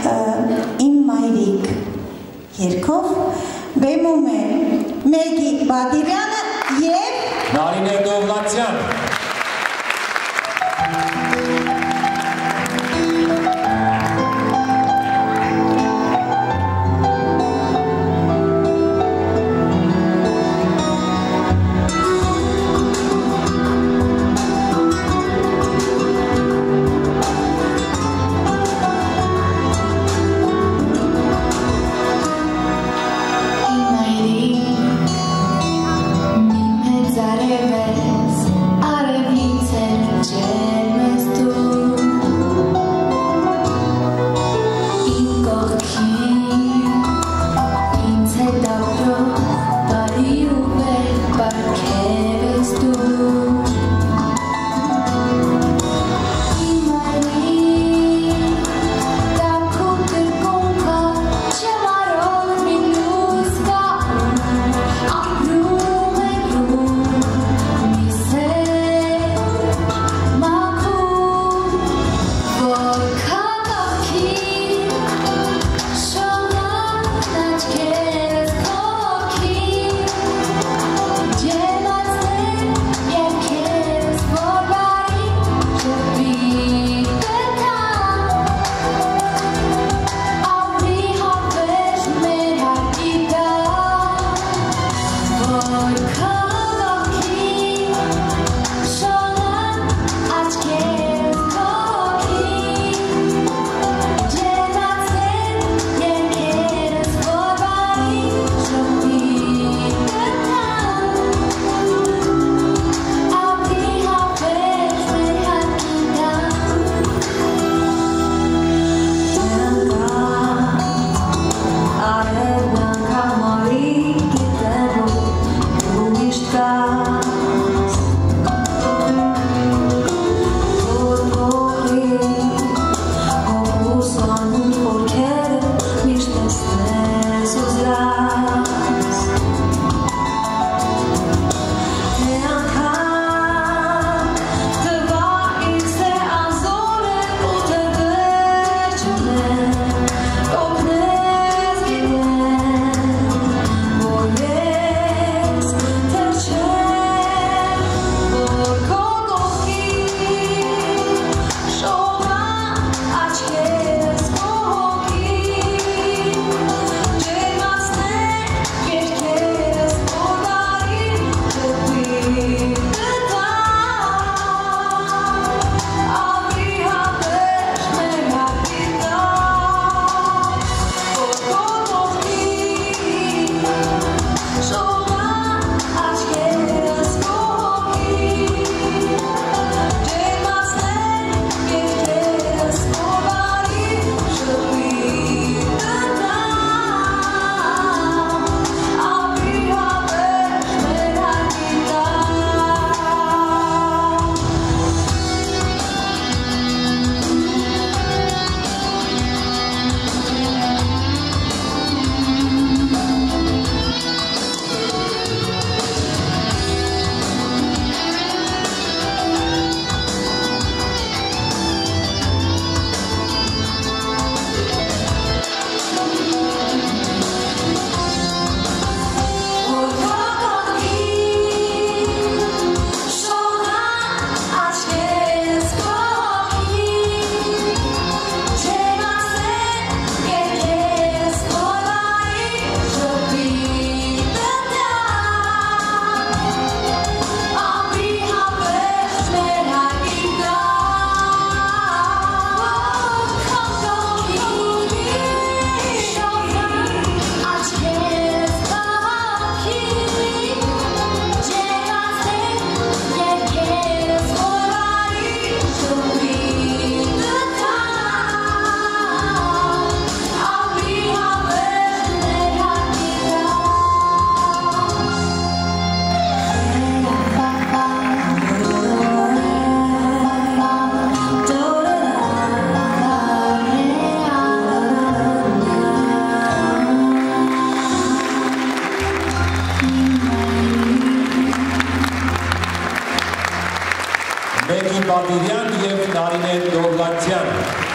իմ մայրիկ երկով բեմում է Մեգի Բադիրյանը եւ Նարինե Դովլացյան Բեկի Բաբիրյան և Նարինե Դովլանցյան։